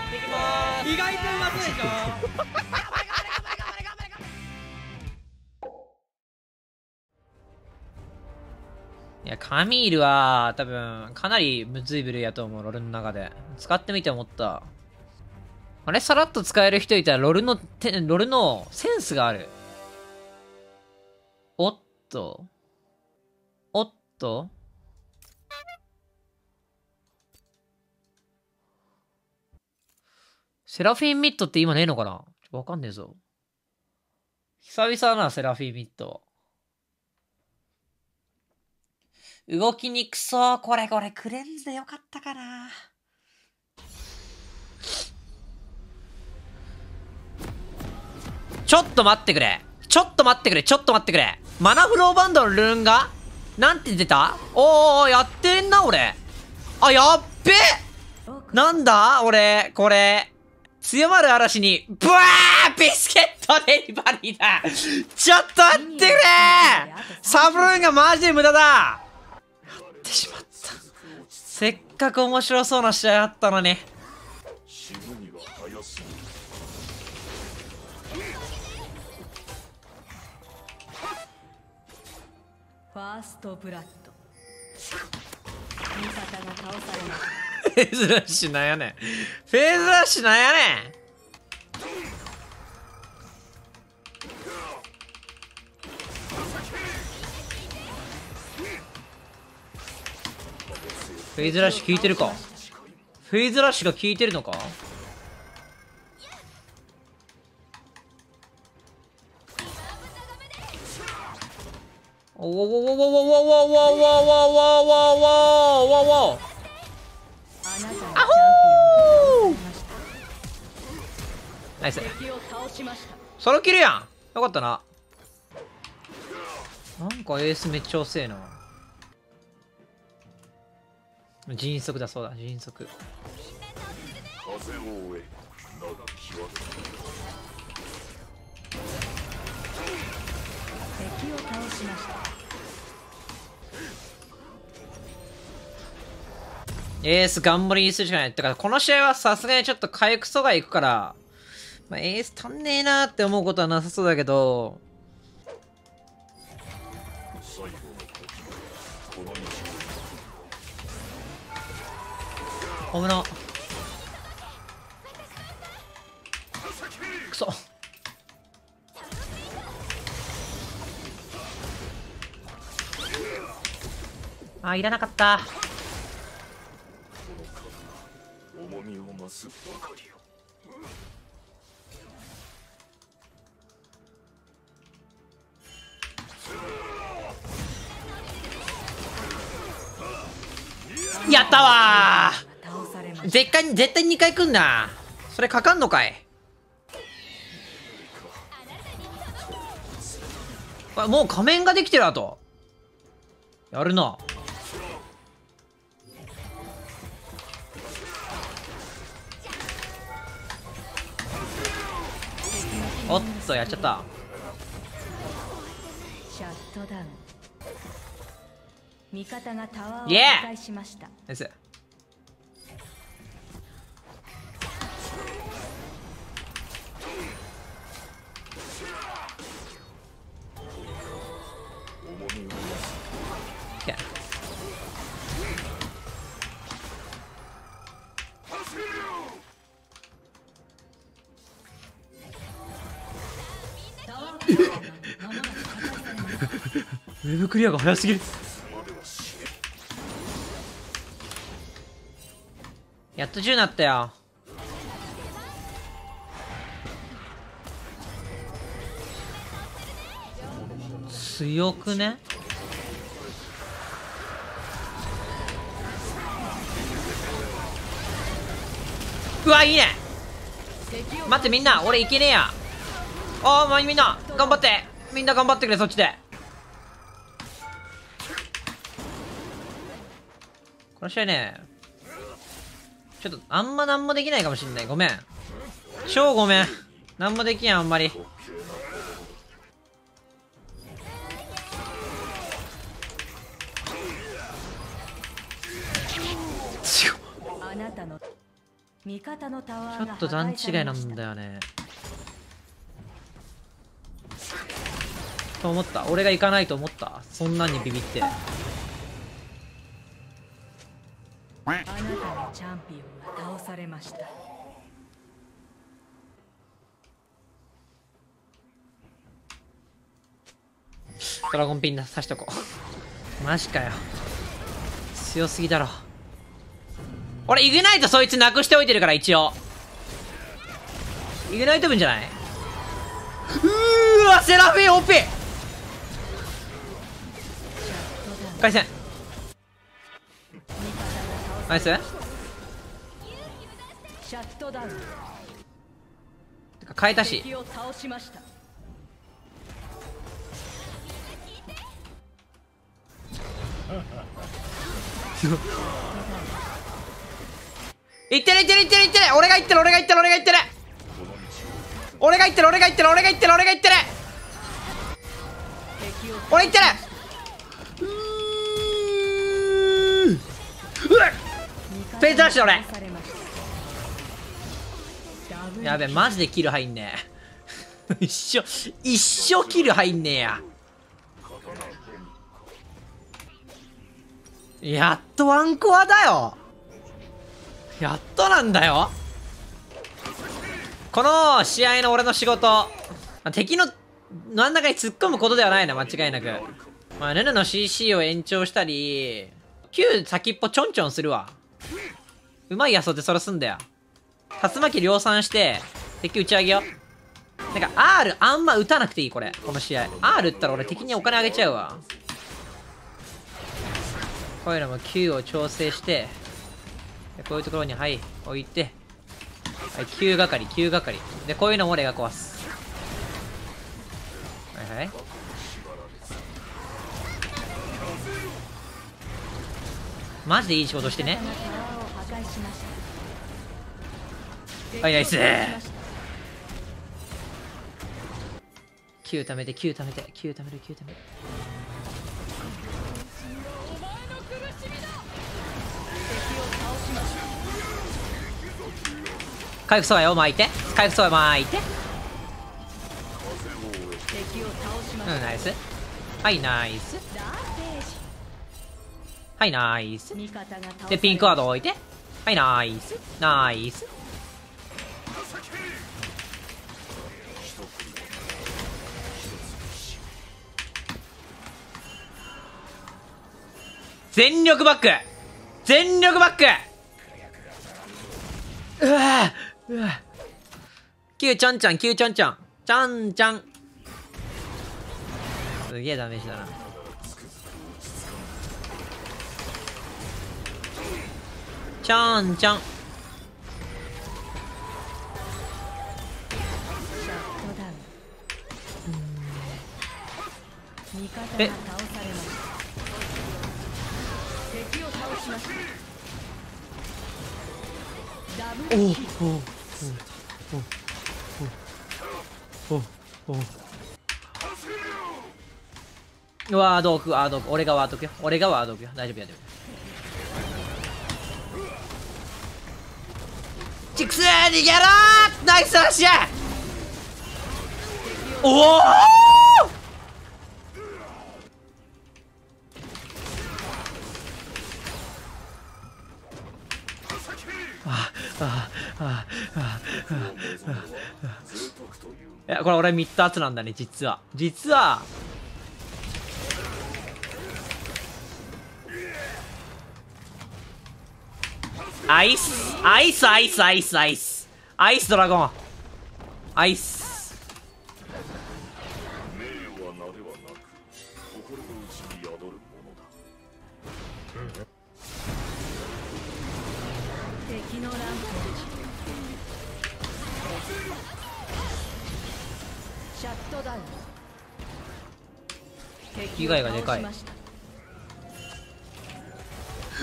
っていきます。意外とうまそう。でしょいやカミールは多分。かなりむずい部類やと思うロルの中で。使ってみて思った。あれさらっと使える人いたらロルのてロルのセンスがある。おっと。おっと。セラフィンミットって今ねえのかな？わかんねえぞ。久々な、セラフィンミット。動きにくそう。これこれ、クレンズでよかったかな。ちょっと待ってくれ。ちょっと待ってくれ。ちょっと待ってくれ。マナフローバンドのルーンが？なんて出た？おー、やってんな、俺。あ、やっべなんだ俺、これ。強まる嵐に、ブワービスケットデリバリーだ。ちょっと待ってくれ。サブルーンがマジで無駄だ。やってしまった。せっかく面白そうな試合あったのに。ファーストブラッド。味方が倒されましたフェーズラッシュなんやねん。フェーズラッシュなんやねん。フェーズラッシュ効いてるか？フェーズラッシュが効いてるのか？おおおおおおおおおおおおおおおおあなナイス。ソロキルやん。よかったな。なんかエースめっちゃ遅えな。迅速だそうだ迅速。敵を倒しましたエース頑張りにするしかない。だかこの試合はさすがにちょっと回復阻害いくから、まあ、エース足んねえなって思うことはなさそうだけど。最後の時この道ホームのくそ。あいらなかった。重みを増すばかりよ。やったわ。絶対に絶対2回来んな。それかかんのかい。あもう仮面ができてるあと。やるな。おっとやっちゃったットダウン味方がタワーをイエー破壊しました。ウェブクリアが早すぎる。やっと10なったよ。強くね？うわいいね。待ってみんな。俺いけねえや。ああみんな頑張って。みんな頑張ってくれそっちで。この試合ねちょっとあんま何もできないかもしんない。ごめん。超ごめん。何もできんあんまり。あなたの味方のタワーがちょっと段違いなんよだよね。と思った。俺が行かないと思った。そんなにビビってのチャンピオンが倒されました。ドラゴンピン刺しとこう。マジかよ。強すぎだろ。俺イグナイトそいつなくしておいてるから一応。イグナイト分じゃない？うーわセラフィー OP 回戦ナイスシャットダウンてか変えたし。敵を倒しました。いってるいってるいってるいってる。俺がいってる俺がいってる俺がいってる。俺がいってる俺がいってる俺がいってる。俺がいってる。俺いってるうーうわフェイズラッシュだ俺やべえマジでキル入んねえ。一生一生キル入んねえや。やっとワンコアだよ。やっとなんだよ。この試合の俺の仕事。敵の真ん中に突っ込むことではないな間違いなく。まあヌヌの CC を延長したり Q 先っぽちょんちょんするわ。うまいやつってそれすんだよ。竜巻量産して敵打ち上げよ。うなんか R あんま打たなくていいこれ。この試合。R 打ったら俺敵にお金あげちゃうわ。こういうのも Q を調整してこういうところにはい置いて。はい Q 係 Q 係。でこういうのも俺が壊す。はいはい。マジでいい仕事してね。はいナイス。敵を倒しました Q 貯めて Q 貯めて Q 貯める Q 貯める。回復素材を巻いて回復素材巻いて。うんナイス。はいナイス。はいナイス。でピンクワード置いて。はいナイス。ナイス全力バック。全力バック。うわうわキューちゃんちゃんキューちゃんちゃんちゃんちゃんすげえダメージだな。ちゃんちゃん。え？倒されました敵を倒しましたダブルキルワード置くワード置く俺がワード置くよ。俺がワード置くよ。大丈夫やで。チクス逃げろー。ナイスラッシュ。おおこれ俺3つ圧なんだね実は。実はアイスアイスアイスアイスアイス。アイスドラゴン。アイス。被害がでかい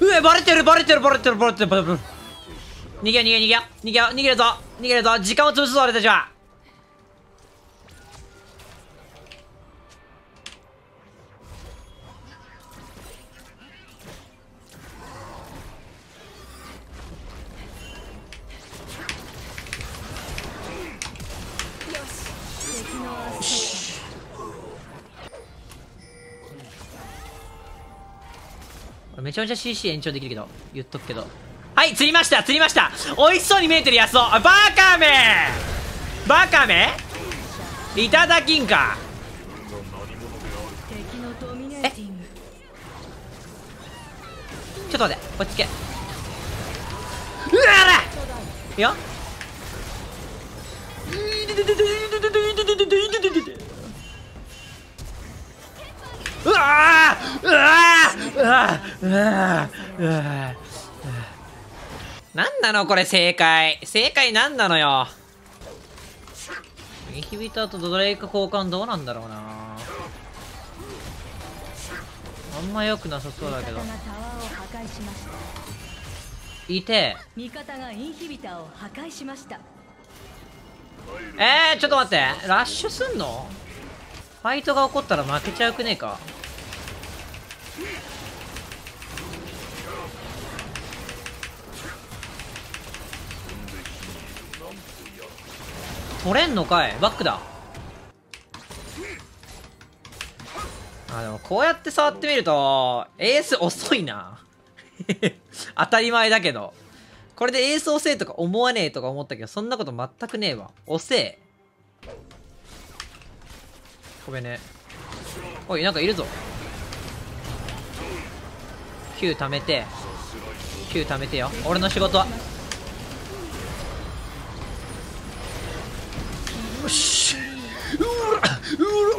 うえバレてるバレてるバレてるバレてるバレてる。逃げ逃げ逃げ逃げ逃げるぞ。逃げるぞ。時間を潰すぞ俺たちは。めちゃめちゃ CC 延長できるけど言っとくけど。はい釣りました釣りました。美味しそうに見えてるやつをあバカめ。バカめ？いただきんか。敵のドミネーティング。ちょっと待ってこっち来け。うわらい。やわうわうわなんなのこれ正解正解なんなのよインヒビターとドレイク交換どうなんだろうなあんま良くなさそうだけど味方がタワーを破壊しましたいて味方がインヒビターを破壊しましたえー、ちょっと待ってラッシュすんのファイトが起こったら負けちゃうくねえか取れんのかい？バックだ。あでもこうやって触ってみるとエース遅いな。当たり前だけど。これでエース遅えとか思わねえとか思ったけどそんなこと全くねえわ。遅え。ごめんね。おいなんかいるぞ。Q 貯めて。Q 貯めてよ。俺の仕事は。よし。うわ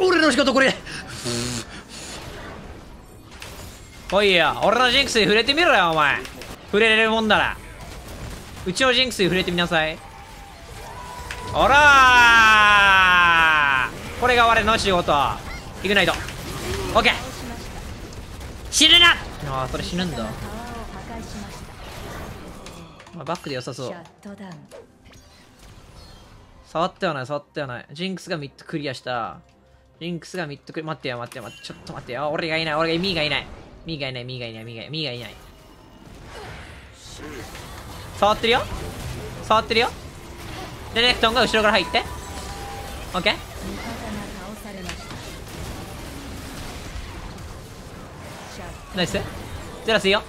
俺の仕事これ。おいや俺のジンクスに触れてみろよお前。触れれるもんなら。うちのジンクスに触れてみなさい。ほらこれが我の仕事。イグナイトオッケー。死ぬな。ああそれ死ぬんだ、まあ、バックで良さそう。触ってはない触ってはない。ジンクスがミッドクリアした。ジンクスがミッドクリア。待ってよ待ってよ待って。ちょっと待ってよ。俺がいない。俺がミーがいない。ミーがいないミーがいないミーがミーがいない。触ってるよ。触ってるよ。でレクトンが後ろから入って。オッケーナイス。ゼラスいいよ。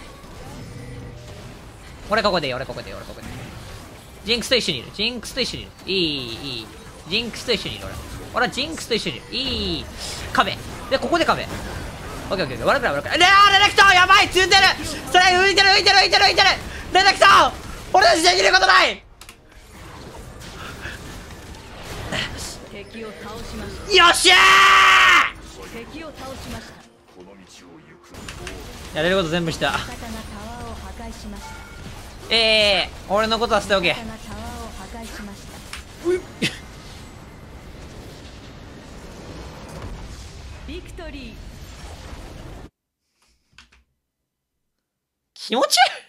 俺ここでいい俺ここでいい俺ここでいいジンクスと一緒にいる。ジンクスと一緒にいる。いいいい。ジンクスと一緒にいる俺。俺はジンクスと一緒にいるいい壁。でここで壁。オッケーオッケーオッケー。悪くない悪くない。レアレレクトやばい積んでる。それ浮いてる浮いてる浮いてる浮いてる。レレクト俺たちできることない。敵を倒しましよっしゃた敵を倒しました。この道を行くーやれること全部したええー、俺のことは捨ておけ。ビクトリー。気持ちいい